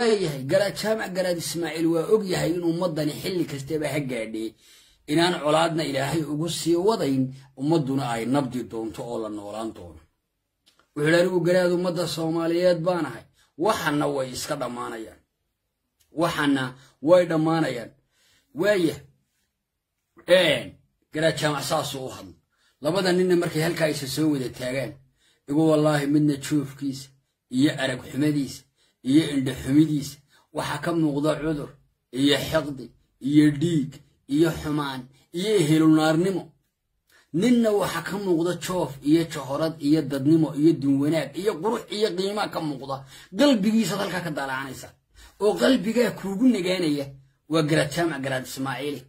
leeyahay garaad jaamac garaad ismaaciil waa og yahay in ummaddani xilli kastaba ha gaadhee inaan colaadna ilaahay ugu sii wadayn ummadduna ay nabdi doonto oo la noolaan doono. Wuxuu hi anigu garaad ummadda soomaaliyeed baanahay waxana way iska dhammaanayaan. Waxana way dhammaanayaan. Waaya garaad jaamac saasuu u hadlo labada ninna markay halkaa isa soo wada taagaan igu wallaahi midna joofkiisa iyo arag xumadiisa iyo indhaxumidiisa waxaa ka muuqda cudur iyo xiqdi iyo dhiig iyo xumaan iyo ehelunaarnimo ninna waxaa ka muuqda joof iyo jahorad iyo dadnimo iyo dunwanaag iyo qurux iyo qiimaa ka muuqda. Qalbigiisaad halkaa ka daalacanaysa oo qalbigaa kuugu nagaanaya waa garaad garaad ismaaciili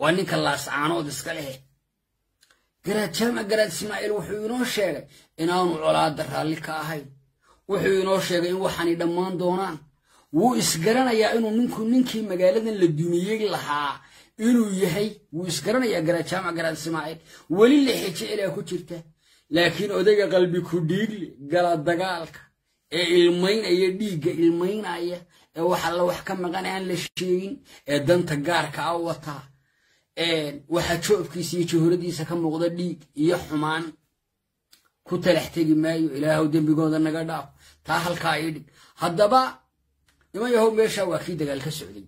waa ninka laascaanood iska lehe. Garaad garaad ismaaciil wuxuu inoo sheegay inaanu colaada raalli ka ahayn wuxuu inoo sheegay in waxaanay dhammaan doonaan. Wuu isgaranayaa inuu ninku ninkii magaaladan la dumiyey lahaa. Inuu yahay wuu isgaranayaa garaad jaamac garaad ismaaciil. Weli lexe jecelaa ku jirta. Laakiin odayga qalbi ku dhiigle gala dagaalka ee ilmaynaya dhiigga ilmaynaya ee wax alla wax ka maqan aan la sheegin ee danta gaarka a wataa waxaa joobkiisa iyo jahoradiisa ka muuqda dhiig iyo xumaan ku talax tegi maayo. Ilaahow dembigooda naga dhaaf taa halkaa ii dhig. Haddaba niman yahow meeshaa waa kii dagaal ka socday.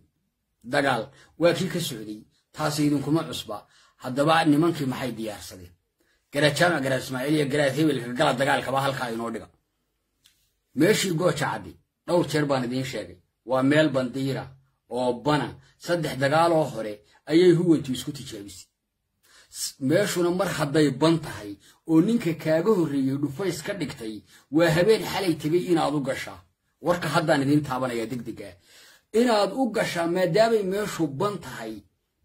Dagaal waa kii ka socday. Taas idinkuma cusba. Haddaba nimankii maxay diyaarsadeen garaad jaamac garaad ismaaciil iyo garaad hebelka gala dagaalkaba halkaa inoo dhiga. Meeshii gooja caddi dhowr jeer baan idiin sheegay. Waa meel bandiira oo bana. Saddex dagaaloo hore ayay huwantu isku tijaabisay meeshuna mar hadday ban tahay oo ninka kaaga horreeyey dhufays ka dhigtay waa habeen xalay tegay inaad u gashaa warka haddaan idiin taabanayaa degdega. Inaad u gashaa maadaamay meeshu ban tahay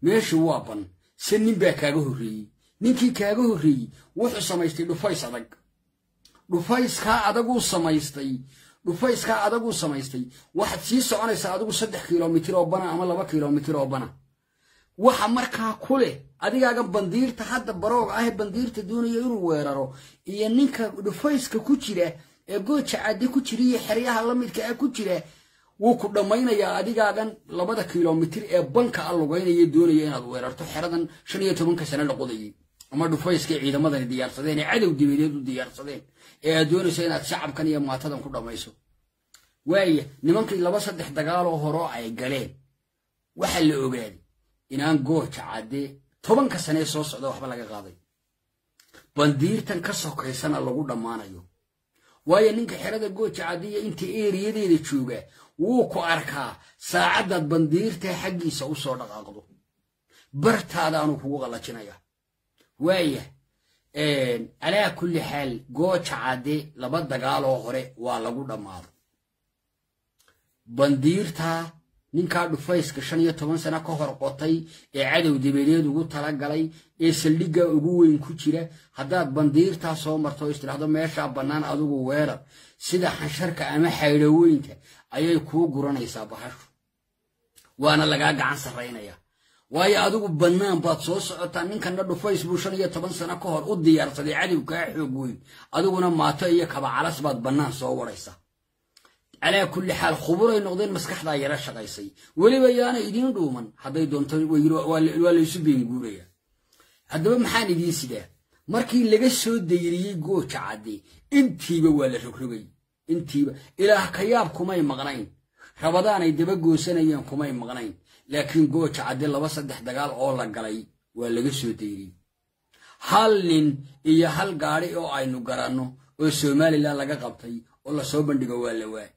meeshii waa ban. Se nin baa kaaga horreeyey ninkii kaaga horreeyey wuxuu samaystay dhufays adag. Dhufayskaa adaguu samaystay. Dhufayskaa adaguu samaystay. Waxaad sii soconaysaa adigu saddex kilomitir oo bana ama laba kilomitir oo bana waxa markaa ku leh adigaaga bandiirta hadda barooga ah bandiirta doonaya inuu weeraro iyo ninka dhufayska ku jira ee gooja caddi ku jira iyo xeryaha la midka ah ku jira wuu ku dhammaynayaa adigaagan labada kilomitir ee banka a lugaynaya doonaya inaad weerarto. Xeradan shan iyo tobanka sane la qodayay. Ama dhufayska ciidamadani diyaarsadeen ee cadow dibadeed u diyaarsadeen ee aad doonayso inaad shacabkan iyo maatadan ku dhammayso. Waaya nimankii laba saddex dagaaloo horoo ay galeen waxaa la ogaaday inaan gooja caddee tobanka sanee soo socda waxba laga qaaday. Bandiirtan ka sokaysana lagu dhammaanayo. Waayo ninka xerada gooja caddiya inta eeriyadeeda jooga wuu ku arkaa saacaddaad bandiirta xaggiisa u soo dhaqaaqdo. Bartaadaanu kugu qallajinaya. Waaya calaa kulli xaal gooja cadde laba dagaaloo hore waa lagu dhammaaday bandiirtaa ninkaa dhufayska shan iyo toban sano ka hor qotay ee cadow dabadeed ugu talagalay ee saldhigga ugu weyn ku jira haddaad bandiirtaa soo marto oo istidhaahdo meeshaa bannaan adigu weerar sida xansharka ama xaydhoweynka ayay kuu guranaysaa bahashu. Waana lagaa gacan sarraynaya waayo adigu bannaan baad soo socotaa ninkanna dhufays buu shan iyo toban sano ka hor u diyaarsaday cadowkaa xoog weyn adiguna maato iyo kabacalas baad bannaan soo waraysaa calaa kulli xaal khuburay noqdeen maskaxdaa yara shaqaysay. Weliba yaana idiin dhuuman hadday doonto waa laysu beenguuraya haddaba maxaan idiin sidaa? Markii laga soo dayriyey gooja cadde intiiba waa la rogrogay intiiba. Ilaah kayaab kumay maqnayn. Rabadaanay daba goosanayeen kumay maqnayn. Laakiin gooja cadde laba saddex dagaal oo la galay waa laga soo dayriyey hal nin iyo hal gaadhi oo aynu garanno oo somalilan laga qabtay oo la soo bandhigo waa la waay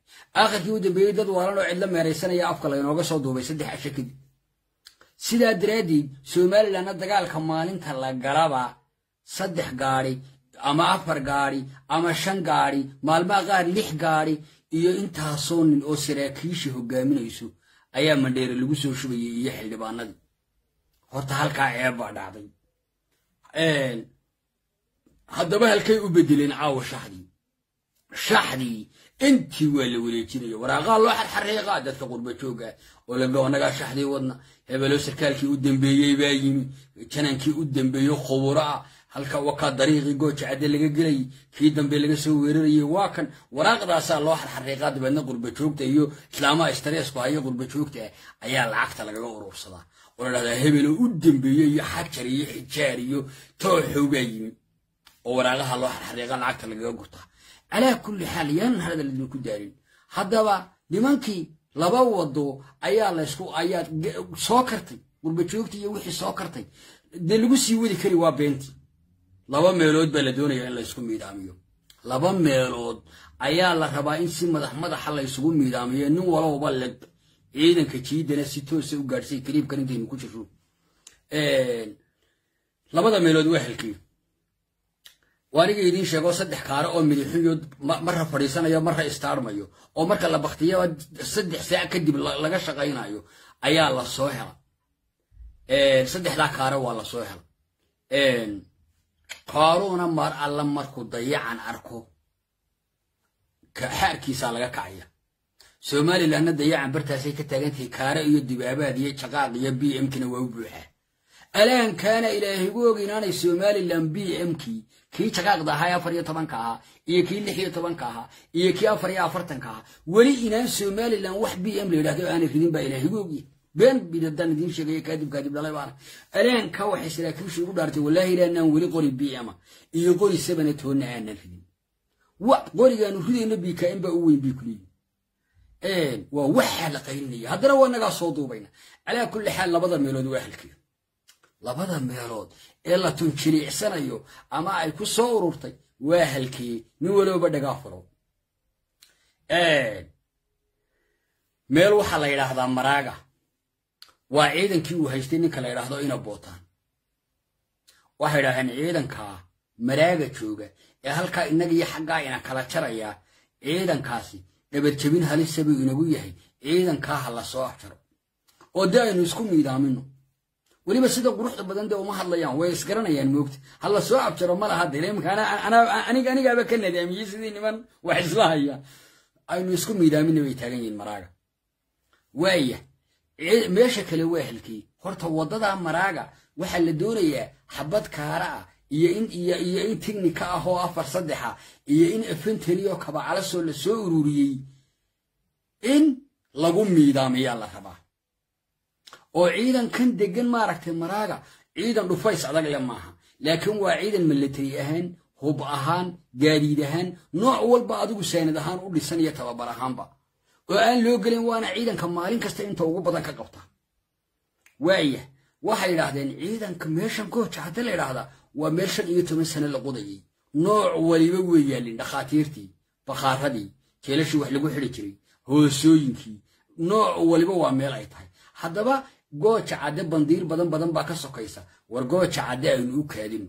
aakhirkii u dambeeyey dad waalan oo cidla meeraysanaya afka laynooga soo duubay saddex casho kadib sidaa daraaddeed somalilanna dagaalka maalinta la galaba saddex gaadhi ama afar gaadhi ama shan gaadhi maalmaha qaar lix gaadhi iyo intaasoo nin oo saraakiisha hogaaminayso ayaa mandheere lagu soo shubayay iyo xildhibaanadii. Horta halkaa ceeb baa dhacday. Haddaba halkay u bedeleen caawa shaxdii shaxdii intii waa la wareejinaya waraaqaa loo xarxareeqaa dadka qurba oo laga annagaa shaxdii wadna. Hebelo sarkaalkii u dambeeyey baa yimi. Janankii u dambeeyo khuburo ah halka wakaa dariiqii gooja laga gelayay kii dambe laga soo weerarayay waa kan. Waraaqdaasaa loo xarxariiqaa dabeedna qurbajoogta iyo islaamaha istareesku haya qurbajoogta ah ayaa lacagta lagaga urursadaa. Oo la dhahdaa hebelo u dembeeye iyo xajar iyo xijaar iyo tooxow baa yimi. Oo waraaqaha loo xarxariiqa lacagta lagaga gurtaa calaa kulli xaal yaanan hadal idinku daarin. Haddaba nimankii laba wado ayaa laysku ayaa soo kartay. Qurbajoogtii iyo wixii soo kartay. Dee lagu sii wadi kari waa beentii laba meelood baa la doonayaa in laysku miidaamiyo. Laba meelood ayaa la rabaa in si madax madaxa laysugu miidaamiyo nin walowba leg ciidanka jiidana si toosa u gaadhsay kariibkan intaynu ku jirro. Labada meelood waa halkii waaniga idiin sheego saddex kaare oo midixuyood marra fadhiisanayo marra istaarmayo oo marka la baktiyaba saddex saac kadib laga shaqaynayo ayaa la soo hela. Saddexdaa kaare waa la soo hela. Qaaruuna mar alla markuu dayacan arko xaarkiisaa laga kacaya somalilanna dayacan bartaasay ka taagantahay kaare iyo dibaabaad iyo jaqaaq iyo b mkina waa u buuxaa alaan kaana og inaanay somalilan b mkii kii jaqaaqda ahaa afar iyo tobanka ahaa iyo kii lix iyo tobanka ahaa iyo kii afar iyo afartanka ahaa. Weli inaan somalilan wax b m la yidhahdo aanay ridin baa ilaahigu ogyahay been bidadaan idiin sheegaya kaadib kaadib dhalay alaanka waxay saraakiishu ugu dhaartay wallaahi ilaanaan weli qori b m iyo qori sabana toonna aanan ridin. Qorigaanu ridayno bkm baa u weyn bay kuleeyihin waa waxaa la qaylinaya. Haddana waa nagaa soo duubayna calaa kulli xaal labada meelood waa halkeeda labada meelood ee la tunjiliicsanayo ama ay ku soo ururtay waa halkee nin walooba dhagaa furo meel waxaa la yidhaahdaa maraaga. Waa ciidankii uu haystay ninka la yidhaahdo ina bootaan. Waxay idhahdeen ciidankaa maraaga jooga ee halkaa innaga iyo xaggaa ina kala jaraya ciidankaasi dhabarjabin halisa buu inagu yahay. Ciidankaa ha la soo afjaro. Oo dee aynu isku miidaamino weliba sida quruxda badan dee uma hadlayaan way isgaranayaan moogta. Ha soo abjaro ma laha dee imka aniga anigaaba ka nadaamiyey sidii niman wax isla aynu isku miidaamina bay taagan yihiin maraaga. Waaya meesha kale waa halkii. Horta waddadaa maraaga waxaa la doonayaa xabad kaara ah iyo in iyo in tignika ah oo afar saddexa iyo in efenteri oo kabacalasoo la soo ururiyey. In lagu miidaamiyaa la rabaa oo ciidankan degan maaragtay maraaga ciidan dhufays adag le maaha. Laakiin waa ciidan milatari ahaan hub ahaan gaadiid ahaan nooc walba adigu saanad ahaan u dhisan iyo tababar ahaanba. Oo aan loo gelin waana ciidanka maalin kasta inta ugu badan ka qabta. Waaya waxay idhaahdeen ciidanka meeshan gooja hadda la idhaahdaa waa meel shan iyo toban sano la qodayay nooc waliba wey yaalin dhakhaatiirtii bakhaaradii jeelashii wax lagu xidi jiray hoosooyinkii nooc waliba waa meel ay tahay. Haddaba gooja cadde bandiir badan badan baa ka sokaysa. War gooja cadde aynu u kaadino